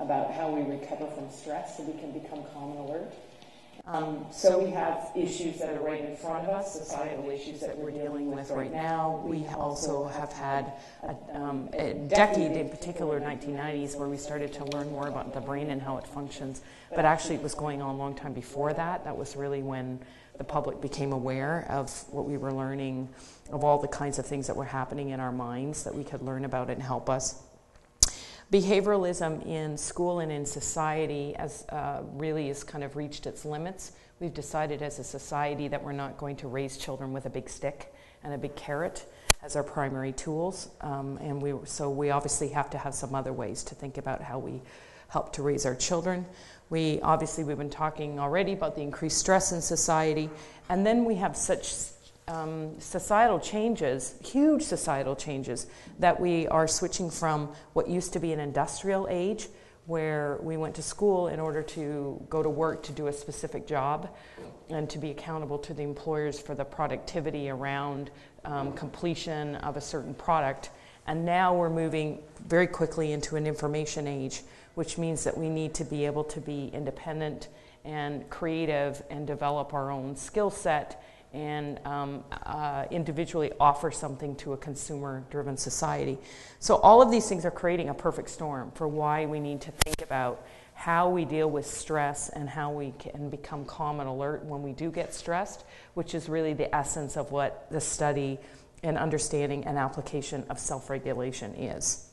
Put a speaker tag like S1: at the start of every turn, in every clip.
S1: about how we recover from stress so we can become calm and alert. Um, so we have issues that are right in front of us, societal issues that we're dealing with right now. We also have had a, um, a decade, in particular 1990s, where we started to learn more about the brain and how it functions. But actually, it was going on a long time before that. That was really when the public became aware of what we were learning, of all the kinds of things that were happening in our minds that we could learn about and help us behavioralism in school and in society as uh, really has kind of reached its limits. We've decided as a society that we're not going to raise children with a big stick and a big carrot as our primary tools, um, and we so we obviously have to have some other ways to think about how we help to raise our children. We obviously we've been talking already about the increased stress in society, and then we have such um, societal changes, huge societal changes, that we are switching from what used to be an industrial age, where we went to school in order to go to work to do a specific job and to be accountable to the employers for the productivity around um, completion of a certain product. And now we're moving very quickly into an information age, which means that we need to be able to be independent and creative and develop our own skill set and um, uh, individually offer something to a consumer driven society. So, all of these things are creating a perfect storm for why we need to think about how we deal with stress and how we can become calm and alert when we do get stressed, which is really the essence of what the study and understanding and application of self regulation is.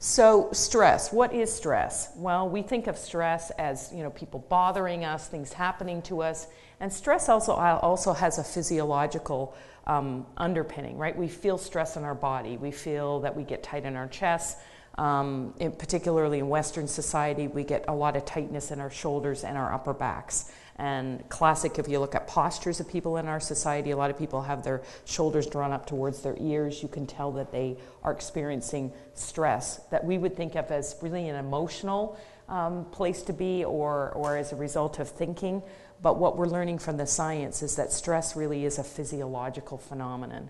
S1: So, stress. What is stress? Well, we think of stress as you know people bothering us, things happening to us, and stress also also has a physiological um, underpinning, right? We feel stress in our body. We feel that we get tight in our chest. Um, in, particularly in Western society, we get a lot of tightness in our shoulders and our upper backs. And classic, if you look at postures of people in our society, a lot of people have their shoulders drawn up towards their ears. You can tell that they are experiencing stress that we would think of as really an emotional um, place to be or, or as a result of thinking. But what we're learning from the science is that stress really is a physiological phenomenon.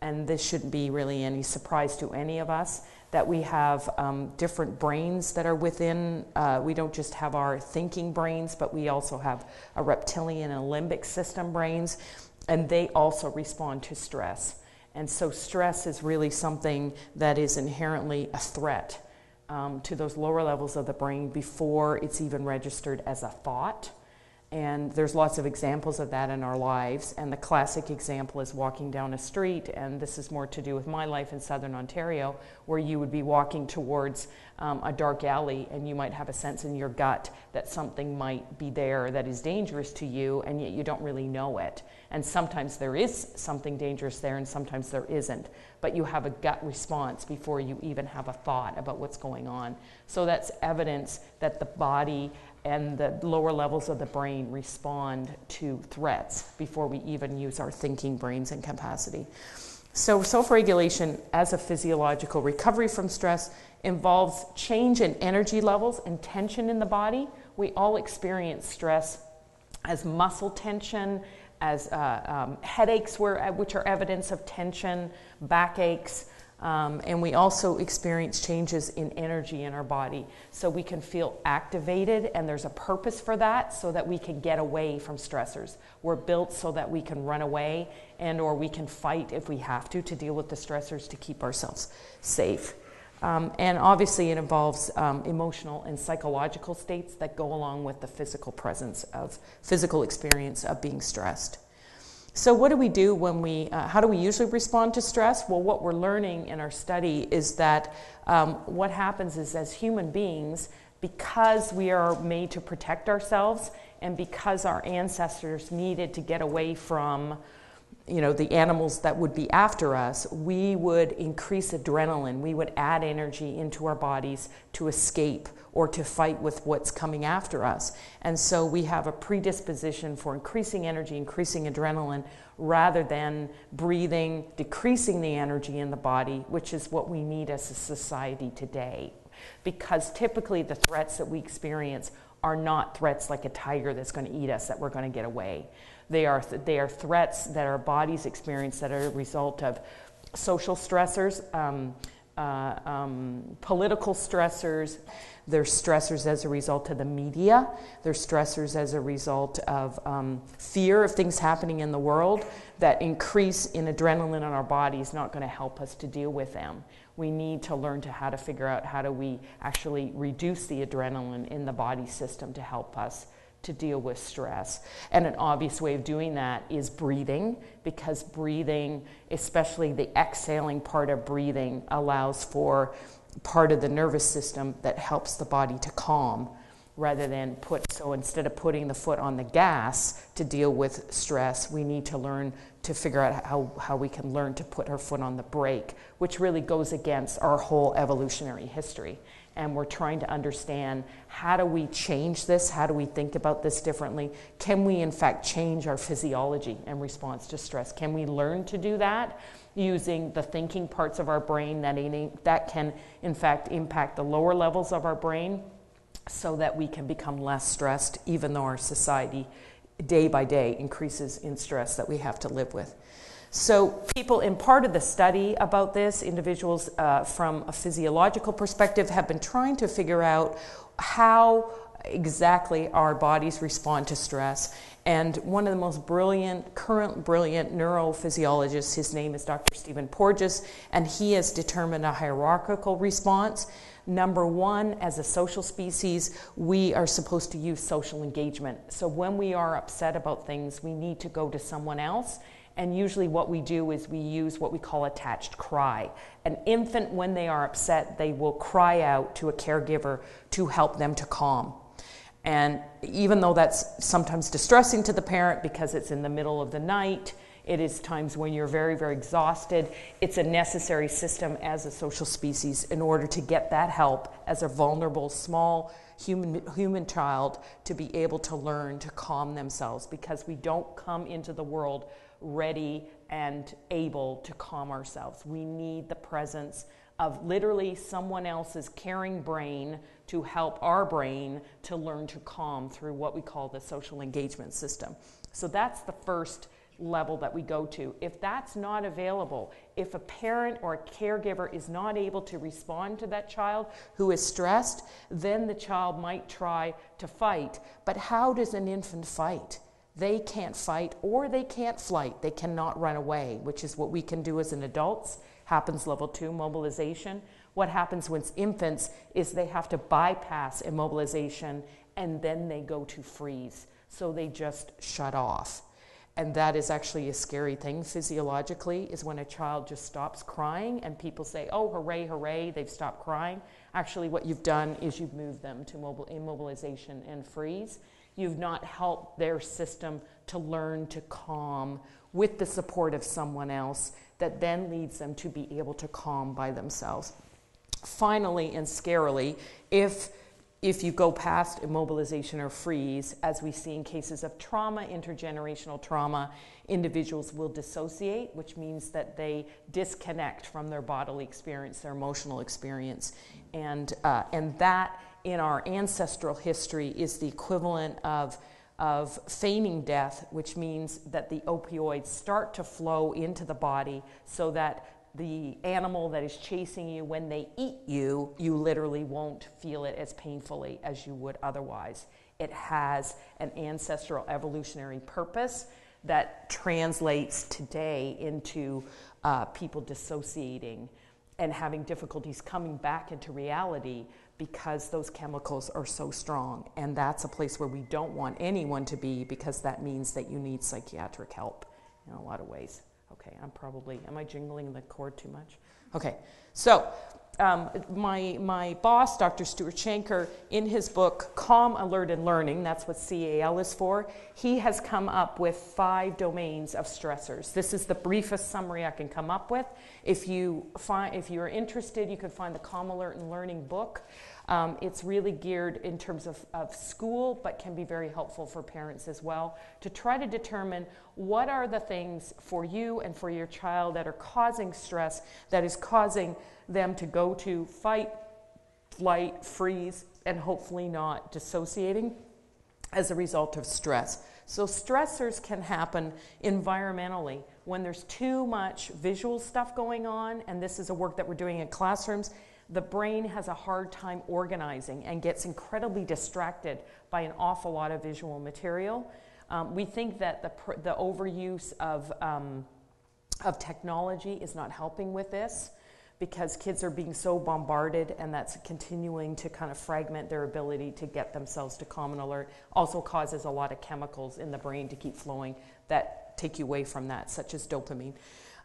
S1: And this shouldn't be really any surprise to any of us that we have um, different brains that are within. Uh, we don't just have our thinking brains, but we also have a reptilian and limbic system brains, and they also respond to stress. And so, stress is really something that is inherently a threat um, to those lower levels of the brain before it's even registered as a thought. And there's lots of examples of that in our lives. And the classic example is walking down a street, and this is more to do with my life in southern Ontario, where you would be walking towards um, a dark alley and you might have a sense in your gut that something might be there that is dangerous to you, and yet you don't really know it. And sometimes there is something dangerous there, and sometimes there isn't. But you have a gut response before you even have a thought about what's going on. So that's evidence that the body and the lower levels of the brain respond to threats before we even use our thinking brains and capacity. So, self regulation as a physiological recovery from stress involves change in energy levels and tension in the body. We all experience stress as muscle tension, as uh, um, headaches, were, which are evidence of tension, backaches. Um, and we also experience changes in energy in our body. So we can feel activated, and there's a purpose for that so that we can get away from stressors. We're built so that we can run away and or we can fight if we have to to deal with the stressors to keep ourselves safe. Um, and obviously, it involves um, emotional and psychological states that go along with the physical presence of physical experience of being stressed. So, what do we do when we, uh, how do we usually respond to stress? Well, what we're learning in our study is that um, what happens is as human beings, because we are made to protect ourselves and because our ancestors needed to get away from you know the animals that would be after us we would increase adrenaline. We would add energy into our bodies to escape or to fight with what's coming after us. And so we have a predisposition for increasing energy increasing adrenaline rather than breathing decreasing the energy in the body which is what we need as a society today. Because typically the threats that we experience are not threats like a tiger that's going to eat us that we're going to get away. They are, th- they are threats that our bodies experience that are a result of social stressors, um, uh, um, political stressors, there's stressors as a result of the media. There's stressors as a result of um, fear of things happening in the world. That increase in adrenaline in our body is not going to help us to deal with them. We need to learn to how to figure out how do we actually reduce the adrenaline in the body system to help us to deal with stress. And an obvious way of doing that is breathing, because breathing, especially the exhaling part of breathing, allows for part of the nervous system that helps the body to calm rather than put so instead of putting the foot on the gas to deal with stress we need to learn to figure out how, how we can learn to put our foot on the brake which really goes against our whole evolutionary history and we're trying to understand how do we change this? How do we think about this differently? Can we in fact change our physiology in response to stress? Can we learn to do that using the thinking parts of our brain that, that can, in fact, impact the lower levels of our brain so that we can become less stressed, even though our society, day by day, increases in stress that we have to live with. So, people in part of the study about this, individuals uh, from a physiological perspective, have been trying to figure out how exactly our bodies respond to stress and one of the most brilliant, current brilliant neurophysiologists, his name is Dr. Stephen Porges, and he has determined a hierarchical response. Number one, as a social species, we are supposed to use social engagement. So when we are upset about things, we need to go to someone else. And usually, what we do is we use what we call attached cry. An infant, when they are upset, they will cry out to a caregiver to help them to calm. And even though that's sometimes distressing to the parent because it's in the middle of the night, it is times when you're very, very exhausted. It's a necessary system as a social species in order to get that help as a vulnerable, small human, human child to be able to learn to calm themselves because we don't come into the world ready and able to calm ourselves. We need the presence of literally someone else's caring brain to help our brain to learn to calm through what we call the social engagement system. So that's the first level that we go to. If that's not available, if a parent or a caregiver is not able to respond to that child who is stressed, then the child might try to fight. But how does an infant fight? They can't fight or they can't flight. They cannot run away, which is what we can do as an adults. Happens level two, mobilization. What happens with infants is they have to bypass immobilization and then they go to freeze. So they just shut off. And that is actually a scary thing physiologically, is when a child just stops crying and people say, oh, hooray, hooray, they've stopped crying. Actually, what you've done is you've moved them to immobilization and freeze. You've not helped their system to learn to calm with the support of someone else that then leads them to be able to calm by themselves finally and scarily, if if you go past immobilization or freeze, as we see in cases of trauma, intergenerational trauma, individuals will dissociate, which means that they disconnect from their bodily experience, their emotional experience. And, uh, and that, in our ancestral history, is the equivalent of, of feigning death, which means that the opioids start to flow into the body so that the animal that is chasing you, when they eat you, you literally won't feel it as painfully as you would otherwise. It has an ancestral evolutionary purpose that translates today into uh, people dissociating and having difficulties coming back into reality because those chemicals are so strong. And that's a place where we don't want anyone to be because that means that you need psychiatric help in a lot of ways. Okay, I'm probably, am I jingling the cord too much? Okay, so um, my, my boss, Dr. Stuart Shanker, in his book, Calm, Alert, and Learning, that's what CAL is for, he has come up with five domains of stressors. This is the briefest summary I can come up with. If, you find, if you're interested, you can find the Calm, Alert, and Learning book. Um, it's really geared in terms of, of school, but can be very helpful for parents as well to try to determine what are the things for you and for your child that are causing stress, that is causing them to go to fight, flight, freeze, and hopefully not dissociating as a result of stress. So, stressors can happen environmentally when there's too much visual stuff going on, and this is a work that we're doing in classrooms. The brain has a hard time organizing and gets incredibly distracted by an awful lot of visual material. Um, we think that the, the overuse of, um, of technology is not helping with this because kids are being so bombarded and that's continuing to kind of fragment their ability to get themselves to calm and alert also causes a lot of chemicals in the brain to keep flowing that take you away from that such as dopamine.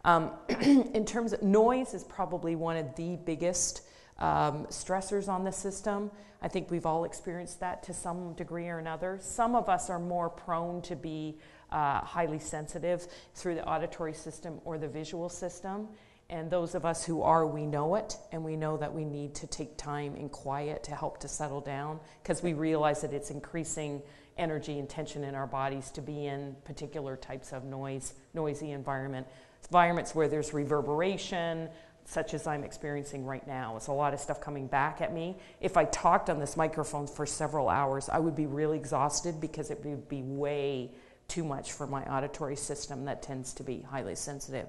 S1: Um, in terms of noise is probably one of the biggest um, stressors on the system. I think we've all experienced that to some degree or another. Some of us are more prone to be uh, highly sensitive through the auditory system or the visual system and those of us who are, we know it, and we know that we need to take time in quiet to help to settle down because we realize that it's increasing energy and tension in our bodies to be in particular types of noise, noisy environment. Environments where there's reverberation, such as I'm experiencing right now. It's a lot of stuff coming back at me. If I talked on this microphone for several hours, I would be really exhausted because it would be way too much for my auditory system that tends to be highly sensitive.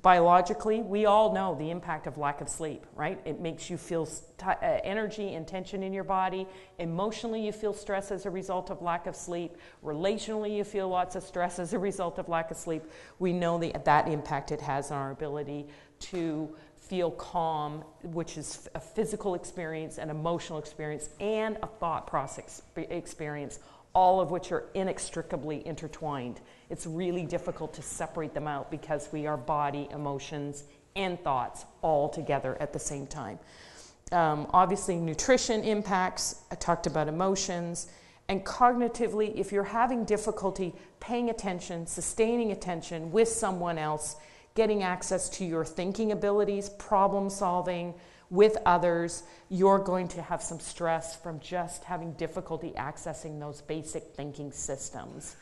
S1: Biologically, we all know the impact of lack of sleep, right? It makes you feel uh, energy and tension in your body. Emotionally, you feel stress as a result of lack of sleep. Relationally, you feel lots of stress as a result of lack of sleep. We know the, that impact it has on our ability to feel calm, which is a physical experience, an emotional experience, and a thought process experience all of which are inextricably intertwined. It's really difficult to separate them out because we are body, emotions, and thoughts all together at the same time. Um, obviously, nutrition impacts. I talked about emotions. And cognitively, if you're having difficulty paying attention, sustaining attention with someone else, getting access to your thinking abilities, problem solving, with others, you're going to have some stress from just having difficulty accessing those basic thinking systems.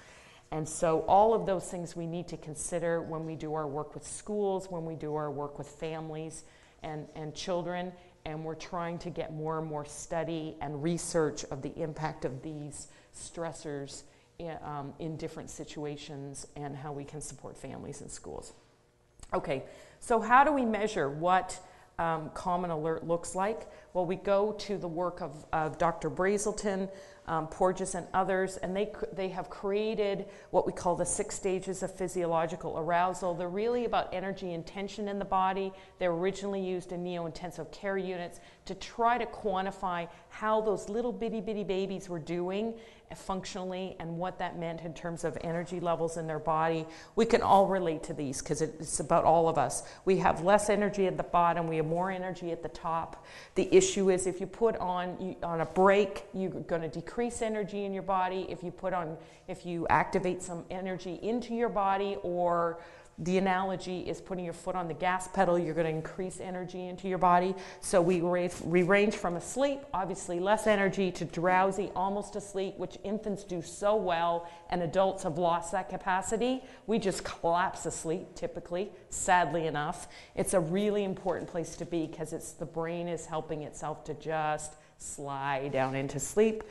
S1: And so, all of those things we need to consider when we do our work with schools, when we do our work with families and, and children, and we're trying to get more and more study and research of the impact of these stressors in, um, in different situations and how we can support families and schools. Okay, so how do we measure what um, Calm and Alert looks like? Well, we go to the work of, of Dr. Brazelton, um, Porges, and others, and they, they have created what we call the six stages of physiological arousal. They're really about energy and tension in the body. They were originally used in neo intensive care units to try to quantify how those little bitty bitty babies were doing functionally and what that meant in terms of energy levels in their body. We can all relate to these because it's about all of us. We have less energy at the bottom, we have more energy at the top. The issue is if you put on on a brake, you're going to decrease energy in your body. If you put on if you activate some energy into your body or the analogy is putting your foot on the gas pedal, you're going to increase energy into your body. So we, we range from asleep, obviously less energy, to drowsy, almost asleep, which infants do so well, and adults have lost that capacity. We just collapse asleep typically, sadly enough. It's a really important place to be because it's the brain is helping itself to just slide down into sleep.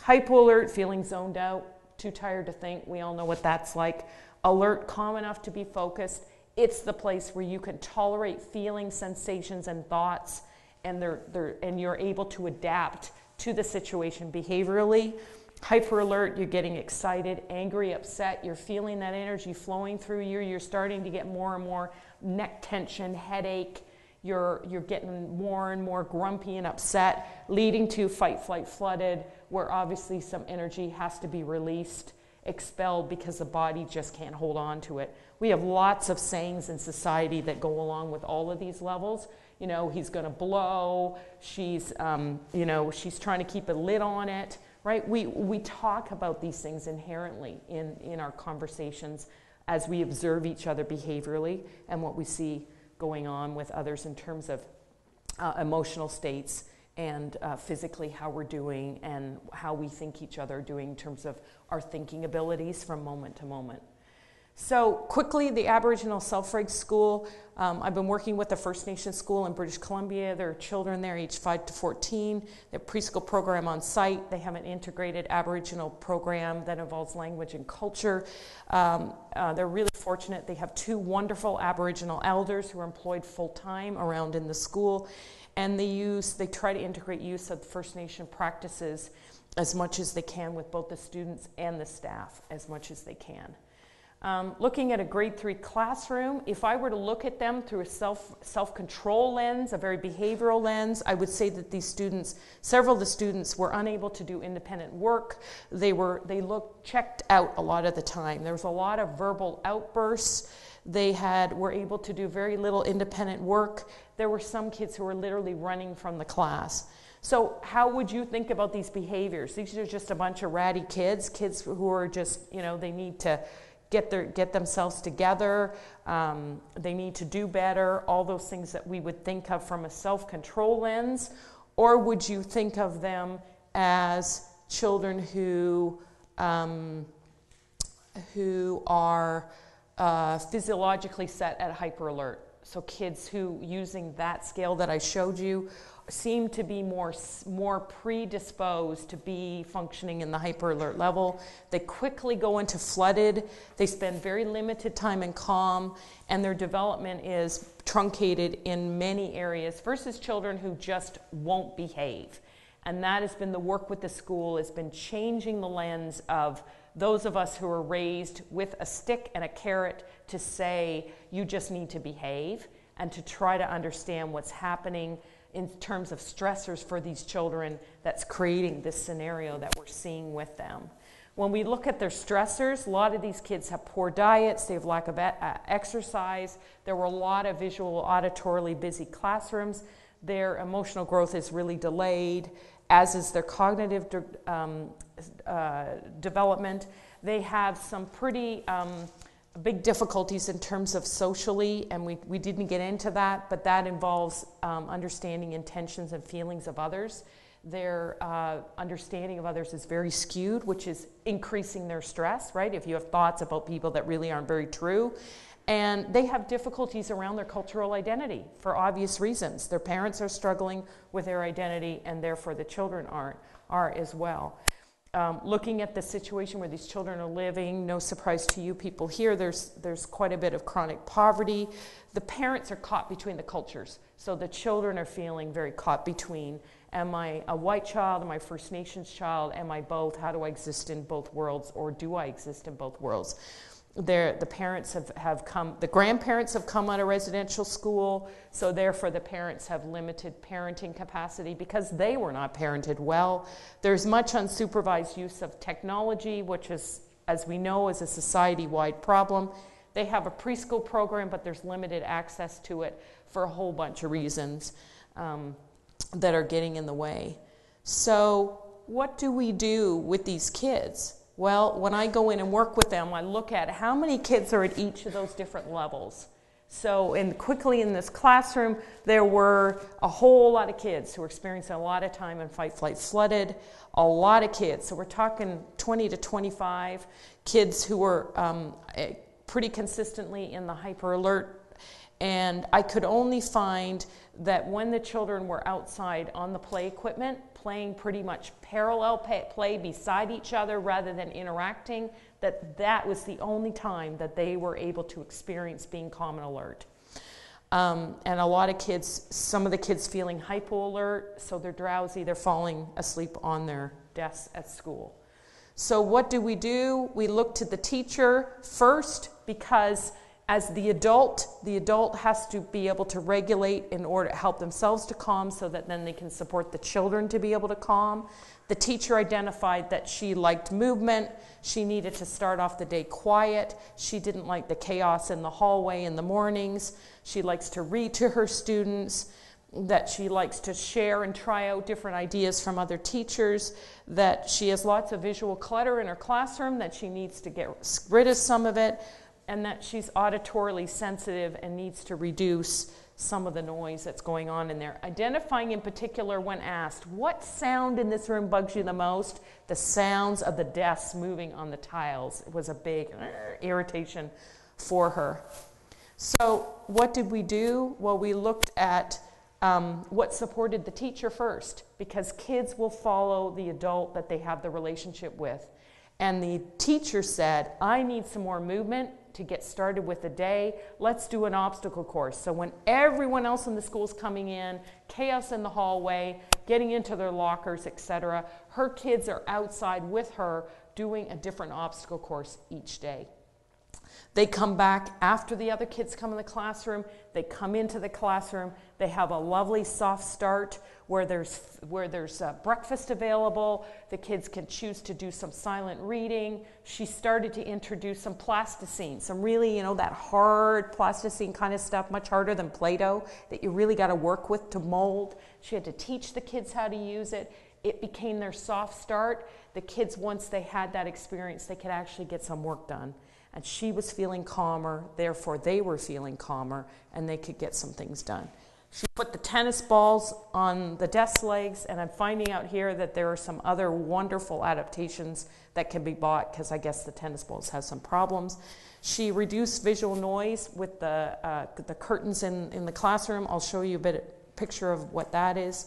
S1: Hypo alert, feeling zoned out, too tired to think. We all know what that's like alert, calm enough to be focused. It's the place where you can tolerate feelings, sensations, and thoughts, and, they're, they're, and you're able to adapt to the situation behaviorally. Hyper alert, you're getting excited, angry, upset, you're feeling that energy flowing through you, you're starting to get more and more neck tension, headache, you're, you're getting more and more grumpy and upset, leading to fight, flight, flooded, where obviously some energy has to be released expelled because the body just can't hold on to it. We have lots of sayings in society that go along with all of these levels. You know, he's going to blow. She's, um, you know, she's trying to keep a lid on it. Right? We we talk about these things inherently in in our conversations as we observe each other behaviorally and what we see going on with others in terms of uh, emotional states and uh, physically how we're doing and how we think each other are doing in terms of our thinking abilities from moment to moment. So, quickly, the Aboriginal Self Reg School. Um, I've been working with the First Nation School in British Columbia. There are children there, aged 5 to 14. They have preschool program on site. They have an integrated Aboriginal program that involves language and culture. Um, uh, they're really fortunate. They have two wonderful Aboriginal elders who are employed full time around in the school. And they use, they try to integrate use of First Nation practices as much as they can with both the students and the staff as much as they can. Um, looking at a grade three classroom, if I were to look at them through a self self control lens, a very behavioral lens, I would say that these students, several of the students, were unable to do independent work. They were they looked checked out a lot of the time. There was a lot of verbal outbursts. They had were able to do very little independent work. There were some kids who were literally running from the class. So, how would you think about these behaviors? These are just a bunch of ratty kids, kids who are just, you know, they need to get, their, get themselves together, um, they need to do better, all those things that we would think of from a self control lens? Or would you think of them as children who, um, who are uh, physiologically set at hyper alert? So, kids who, using that scale that I showed you, seem to be more, more predisposed to be functioning in the hyper alert level. They quickly go into flooded, they spend very limited time in calm, and their development is truncated in many areas versus children who just won't behave. And that has been the work with the school, has been changing the lens of those of us who are raised with a stick and a carrot to say, you just need to behave, and to try to understand what's happening in terms of stressors for these children that's creating this scenario that we're seeing with them. When we look at their stressors, a lot of these kids have poor diets, they have lack of uh, exercise, there were a lot of visual, auditorily busy classrooms, their emotional growth is really delayed, as is their cognitive de- um, uh, development. They have some pretty um, big difficulties in terms of socially, and we, we didn't get into that, but that involves um, understanding intentions and feelings of others. Their uh, understanding of others is very skewed, which is increasing their stress, right? If you have thoughts about people that really aren't very true. And they have difficulties around their cultural identity for obvious reasons. Their parents are struggling with their identity, and therefore the children aren't, are as well um, looking at the situation where these children are living, no surprise to you people here, there's, there's quite a bit of chronic poverty. The parents are caught between the cultures. So the children are feeling very caught between am I a white child? Am I First Nations child? Am I both? How do I exist in both worlds? Or do I exist in both worlds? They're, the parents have, have come, the grandparents have come out of residential school, so therefore the parents have limited parenting capacity because they were not parented well. There's much unsupervised use of technology, which is, as we know, is a society wide problem. They have a preschool program, but there's limited access to it for a whole bunch of reasons um, that are getting in the way. So, what do we do with these kids? Well, when I go in and work with them, I look at how many kids are at each of those different levels. So, in quickly in this classroom, there were a whole lot of kids who were experiencing a lot of time in fight, flight, flooded. A lot of kids. So, we're talking 20 to 25 kids who were um, eh, pretty consistently in the hyper alert. And I could only find that when the children were outside on the play equipment, playing pretty much parallel play beside each other rather than interacting, that that was the only time that they were able to experience being calm and alert. Um, and a lot of kids, some of the kids feeling hypo alert, so they're drowsy, they're falling asleep on their desks at school. So, what do we do? We look to the teacher first because as the adult, the adult has to be able to regulate in order to help themselves to calm so that then they can support the children to be able to calm. The teacher identified that she liked movement. She needed to start off the day quiet. She didn't like the chaos in the hallway in the mornings. She likes to read to her students, that she likes to share and try out different ideas from other teachers, that she has lots of visual clutter in her classroom, that she needs to get rid of some of it and that she's auditorily sensitive and needs to reduce some of the noise that's going on in there. Identifying in particular when asked, what sound in this room bugs you the most? The sounds of the desks moving on the tiles it was a big uh, irritation for her. So, what did we do? Well, we looked at um, what supported the teacher first, because kids will follow the adult that they have the relationship with. And the teacher said, I need some more movement to get started with the day. Let's do an obstacle course. So when everyone else in the school is coming in, chaos in the hallway, getting into their lockers, etc., her kids are outside with her doing a different obstacle course each day. They come back after the other kids come in the classroom. They come into the classroom. They have a lovely soft start where there's, where there's uh, breakfast available. The kids can choose to do some silent reading. She started to introduce some plasticine, some really, you know, that hard plasticine kind of stuff, much harder than Play Doh, that you really got to work with to mold. She had to teach the kids how to use it. It became their soft start. The kids, once they had that experience, they could actually get some work done and she was feeling calmer, therefore they were feeling calmer, and they could get some things done. She put the tennis balls on the desk legs, and I'm finding out here that there are some other wonderful adaptations that can be bought because I guess the tennis balls have some problems. She reduced visual noise with the, uh, the curtains in, in the classroom. I'll show you a bit picture of what that is.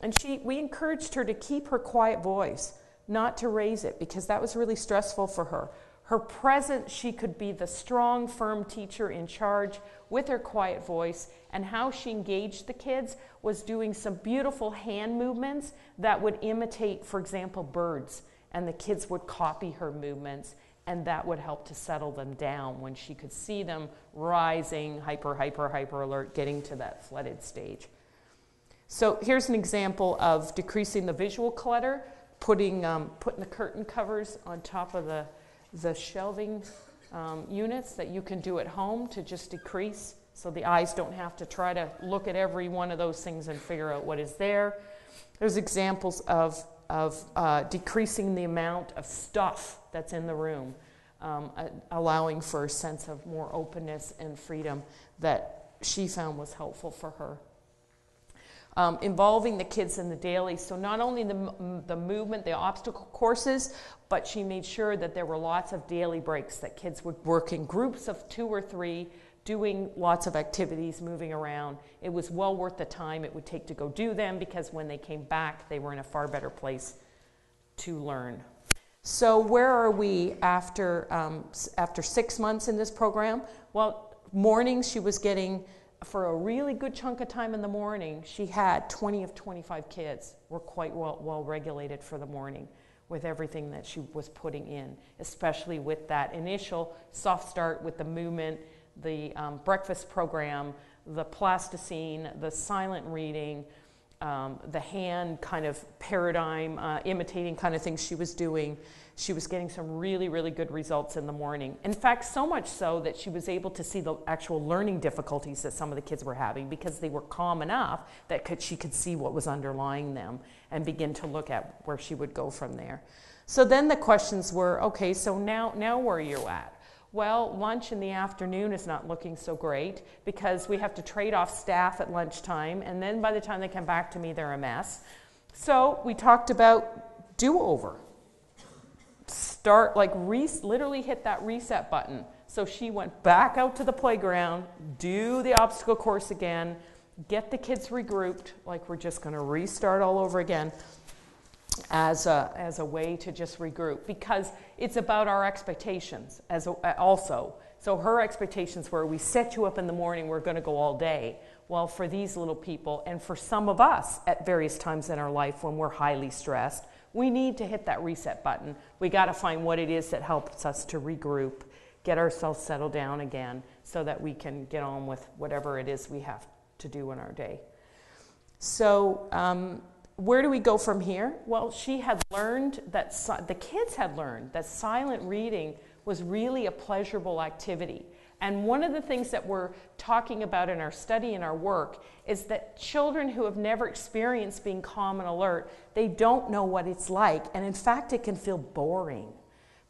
S1: And she, we encouraged her to keep her quiet voice, not to raise it, because that was really stressful for her. Her presence, she could be the strong, firm teacher in charge with her quiet voice. And how she engaged the kids was doing some beautiful hand movements that would imitate, for example, birds. And the kids would copy her movements, and that would help to settle them down when she could see them rising, hyper, hyper, hyper alert, getting to that flooded stage. So here's an example of decreasing the visual clutter, putting, um, putting the curtain covers on top of the the shelving um, units that you can do at home to just decrease so the eyes don't have to try to look at every one of those things and figure out what is there. There's examples of, of uh, decreasing the amount of stuff that's in the room, um, uh, allowing for a sense of more openness and freedom that she found was helpful for her um, involving the kids in the daily. So, not only the, the movement, the obstacle courses, but she made sure that there were lots of daily breaks, that kids would work in groups of two or three, doing lots of activities, moving around. It was well worth the time it would take to go do them because when they came back, they were in a far better place to learn. So, where are we after, um, after six months in this program? Well, mornings she was getting for a really good chunk of time in the morning, she had 20 of 25 kids were quite well, well regulated for the morning with everything that she was putting in, especially with that initial soft start with the movement, the um, breakfast program, the plasticine, the silent reading, um, the hand kind of paradigm, uh, imitating kind of things she was doing she was getting some really, really good results in the morning. In fact, so much so that she was able to see the actual learning difficulties that some of the kids were having because they were calm enough that could, she could see what was underlying them and begin to look at where she would go from there. So then the questions were okay, so now, now where are you at? Well, lunch in the afternoon is not looking so great because we have to trade off staff at lunchtime, and then by the time they come back to me, they're a mess. So we talked about do over start, like, re- literally hit that reset button. So she went back out to the playground, do the obstacle course again, get the kids regrouped, like we're just going to restart all over again as a, as a way to just regroup because it's about our expectations as a, also. So her expectations were we set you up in the morning, we're going to go all day. Well, for these little people, and for some of us at various times in our life when we're highly stressed, we need to hit that reset button. We got to find what it is that helps us to regroup, get ourselves settled down again so that we can get on with whatever it is we have to do in our day. So, um, where do we go from here? Well, she had learned that si- the kids had learned that silent reading was really a pleasurable activity. And one of the things that we're talking about in our study and our work is that children who have never experienced being calm and alert, they don't know what it's like. And in fact, it can feel boring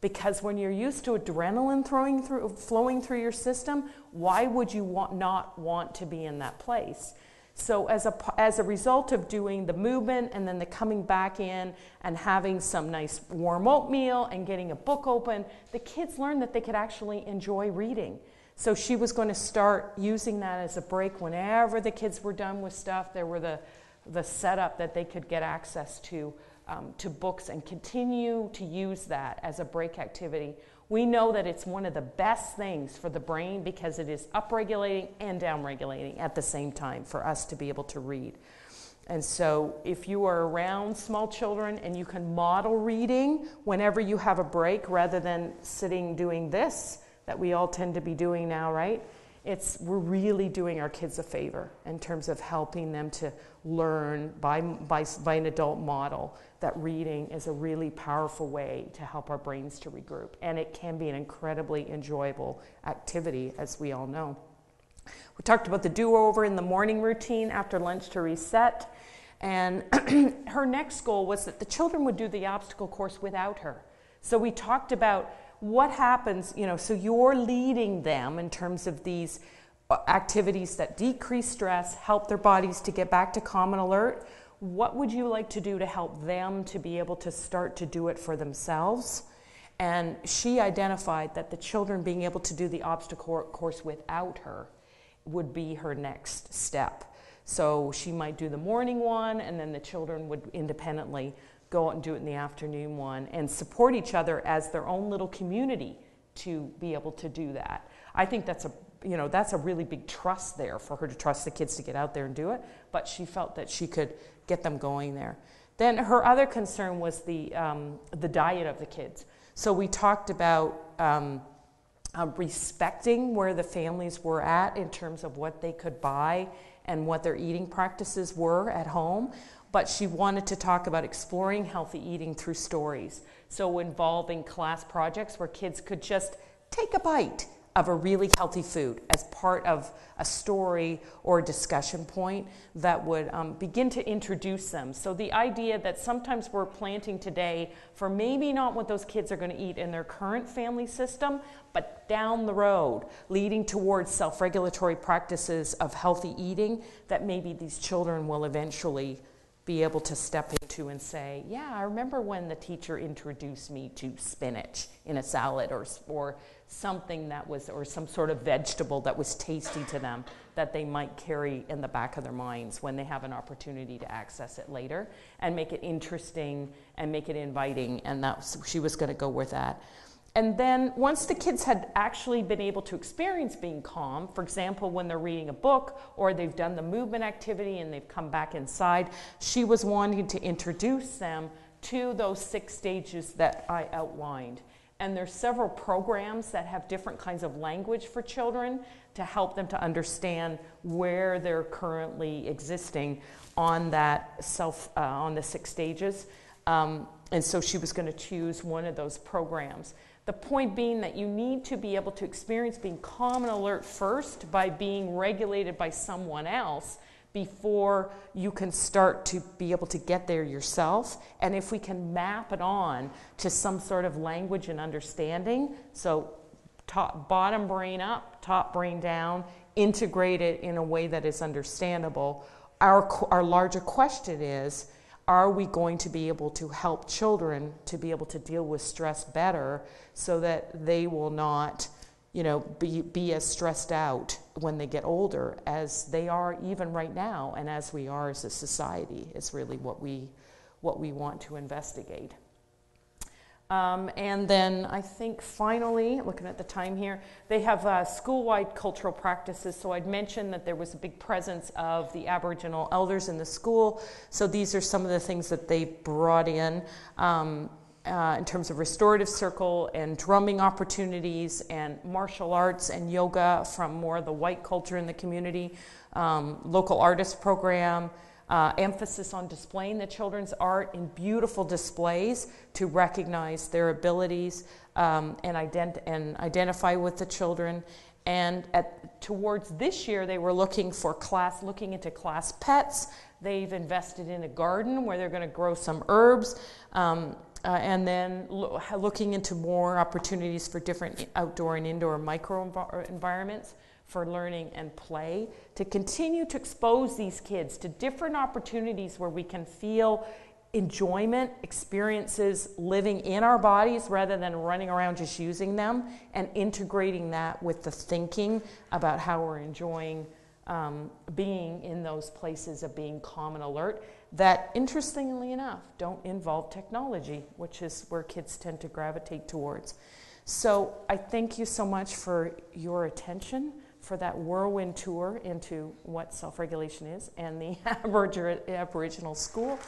S1: Because when you're used to adrenaline throwing through, flowing through your system, why would you want, not want to be in that place? So, as a, as a result of doing the movement and then the coming back in and having some nice warm oatmeal and getting a book open, the kids learned that they could actually enjoy reading. So, she was going to start using that as a break whenever the kids were done with stuff. There were the, the setup that they could get access to, um, to books and continue to use that as a break activity we know that it's one of the best things for the brain because it is upregulating and downregulating at the same time for us to be able to read. And so, if you are around small children and you can model reading whenever you have a break rather than sitting doing this that we all tend to be doing now, right? It's, we're really doing our kids a favor in terms of helping them to learn by, by, by an adult model that reading is a really powerful way to help our brains to regroup. And it can be an incredibly enjoyable activity, as we all know. We talked about the do over in the morning routine after lunch to reset. And her next goal was that the children would do the obstacle course without her. So we talked about what happens, you know, so you're leading them in terms of these uh, activities that decrease stress, help their bodies to get back to calm and alert what would you like to do to help them to be able to start to do it for themselves? And she identified that the children being able to do the obstacle course without her would be her next step. So she might do the morning one, and then the children would independently go out and do it in the afternoon one and support each other as their own little community to be able to do that. I think that's a you know that's a really big trust there for her to trust the kids to get out there and do it but she felt that she could get them going there. Then her other concern was the, um, the diet of the kids. So we talked about um, uh, respecting where the families were at in terms of what they could buy and what their eating practices were at home. But she wanted to talk about exploring healthy eating through stories. So involving class projects where kids could just take a bite of a really healthy food as part of a story or a discussion point that would um, begin to introduce them. So, the idea that sometimes we're planting today for maybe not what those kids are going to eat in their current family system, but down the road, leading towards self regulatory practices of healthy eating that maybe these children will eventually be able to step into and say, Yeah, I remember when the teacher introduced me to spinach in a salad or, or something that was, or some sort of vegetable that was tasty to them that they might carry in the back of their minds when they have an opportunity to access it later and make it interesting and make it inviting. And that she was going to go with that. And then once the kids had actually been able to experience being calm, for example, when they're reading a book or they've done the movement activity and they've come back inside, she was wanting to introduce them to those six stages that I outlined. And there's several programs that have different kinds of language for children to help them to understand where they're currently existing on that self, uh, on the six stages. Um, and so she was going to choose one of those programs. The point being that you need to be able to experience being calm and alert first by being regulated by someone else before you can start to be able to get there yourself. And if we can map it on to some sort of language and understanding, so top, bottom brain up, top brain down, integrate it in a way that is understandable, our, our larger question is are we going to be able to help children to be able to deal with stress better so that they will not you know be, be as stressed out when they get older as they are even right now and as we are as a society is really what we what we want to investigate um, and then I think finally, looking at the time here, they have uh, school wide cultural practices. So I'd mentioned that there was a big presence of the Aboriginal elders in the school. So these are some of the things that they brought in. Um, uh, in terms of restorative circle and drumming opportunities and martial arts and yoga from more of the white culture in the community, um, local artist program, uh, emphasis on displaying the children's art in beautiful displays to recognize their abilities um, and, ident- and identify with the children. And at, towards this year, they were looking for class, looking into class pets. They've invested in a garden where they're going to grow some herbs. Um, uh, and then lo- looking into more opportunities for different outdoor and indoor micro environments for learning and play to continue to expose these kids to different opportunities where we can feel enjoyment experiences living in our bodies rather than running around just using them and integrating that with the thinking about how we're enjoying um, being in those places of being calm and alert that interestingly enough don't involve technology which is where kids tend to gravitate towards. So i thank you so much for your attention for that whirlwind tour into what self-regulation is and the aboriginal school.